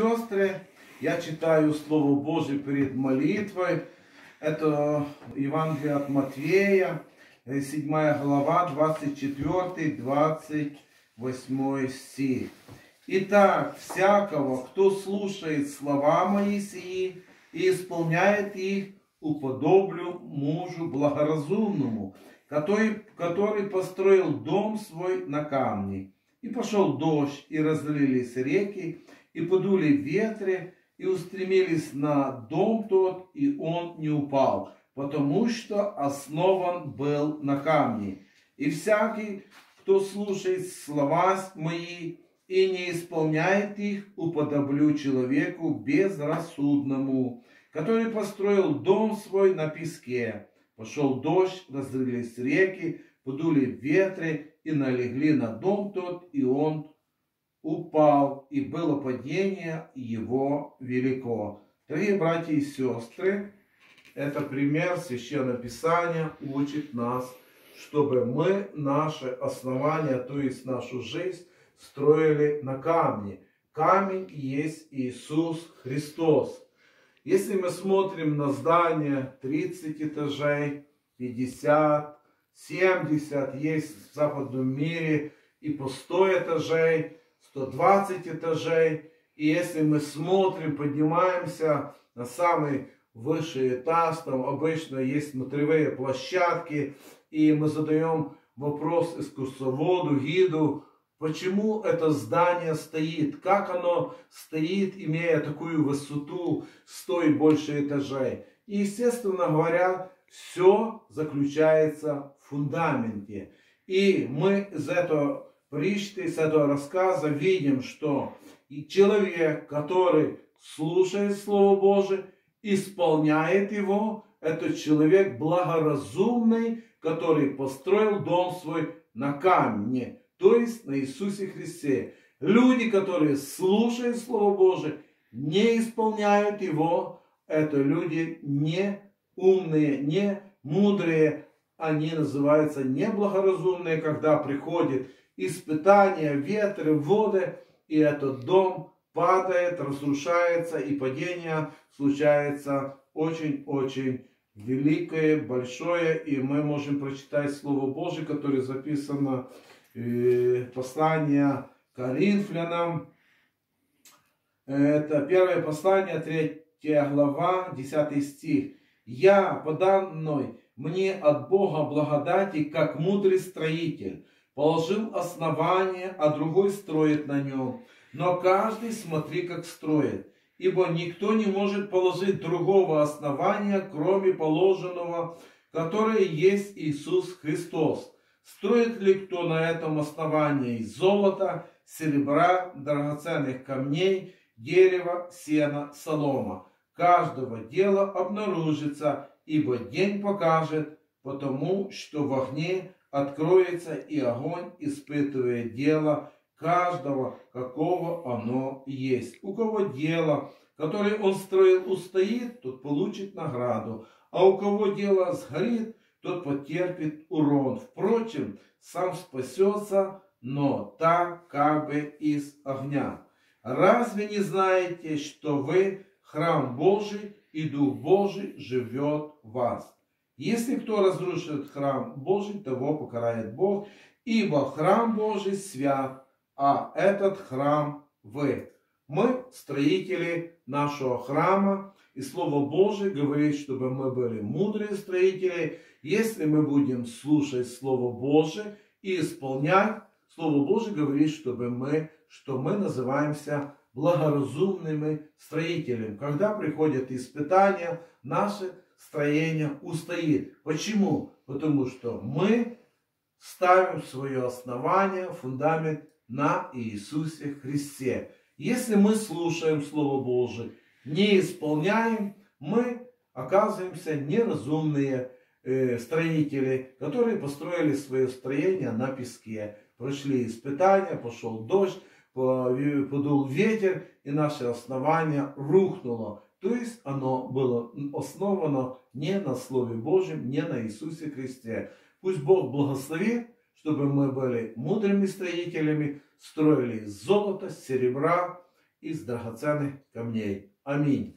Сестры, я читаю Слово Божье перед молитвой. Это Евангелие от Матвея, 7 глава, 24-28 стих. Итак, всякого, кто слушает слова мои сии и исполняет их, уподоблю мужу благоразумному, который, который построил дом свой на камне. И пошел дождь, и разлились реки, и подули ветры, и устремились на дом тот, и он не упал, потому что основан был на камне. И всякий, кто слушает слова мои и не исполняет их, уподоблю человеку безрассудному, который построил дом свой на песке. Пошел дождь, разлились реки, подули ветры и налегли на дом тот, и он упал, и было падение его велико. Дорогие братья и сестры, это пример Священного Писания учит нас, чтобы мы наше основание, то есть нашу жизнь, строили на камне. Камень есть Иисус Христос. Если мы смотрим на здание 30 этажей, 50, 70, есть в западном мире и по 100 этажей, 120 этажей. И если мы смотрим, поднимаемся на самый высший этаж, там обычно есть смотровые площадки, и мы задаем вопрос экскурсоводу, гиду, почему это здание стоит, как оно стоит, имея такую высоту 100 и больше этажей. И, естественно говоря, все заключается в фундаменте. И мы из этого притчи, из этого рассказа видим, что и человек, который слушает Слово Божие, исполняет его, это человек благоразумный, который построил дом свой на камне, то есть на Иисусе Христе. Люди, которые слушают Слово Божие, не исполняют его, это люди не умные, не мудрые, они называются неблагоразумные, когда приходит испытания, ветры, воды, и этот дом падает, разрушается, и падение случается очень-очень великое, большое, и мы можем прочитать Слово Божие, которое записано в послание Коринфянам. Это первое послание, третья глава, 10 стих. «Я, по данной мне от Бога благодати, как мудрый строитель, положил основание, а другой строит на нем. Но каждый смотри, как строит. Ибо никто не может положить другого основания, кроме положенного, которое есть Иисус Христос. Строит ли кто на этом основании из золота, серебра, драгоценных камней, дерева, сена, солома? Каждого дела обнаружится, ибо день покажет, потому что в огне откроется и огонь испытывает дело каждого, какого оно есть. У кого дело, которое он строил, устоит, тот получит награду, а у кого дело сгорит, тот потерпит урон. Впрочем, сам спасется, но так как бы из огня. Разве не знаете, что вы храм Божий, и Дух Божий живет в вас? Если кто разрушит храм Божий, того покарает Бог, ибо храм Божий свят, а этот храм вы. Мы строители нашего храма, и Слово Божие говорит, чтобы мы были мудрые строители. Если мы будем слушать Слово Божие и исполнять, Слово Божие говорит, чтобы мы, что мы называемся благоразумными строителями. Когда приходят испытания, наши строение устоит. Почему? Потому что мы ставим свое основание, фундамент на Иисусе Христе. Если мы слушаем Слово Божие, не исполняем, мы оказываемся неразумные э, строители, которые построили свое строение на песке. Прошли испытания, пошел дождь, подул ветер, и наше основание рухнуло. То есть оно было основано не на Слове Божьем, не на Иисусе Христе. Пусть Бог благословит, чтобы мы были мудрыми строителями, строили из золота, серебра из драгоценных камней. Аминь.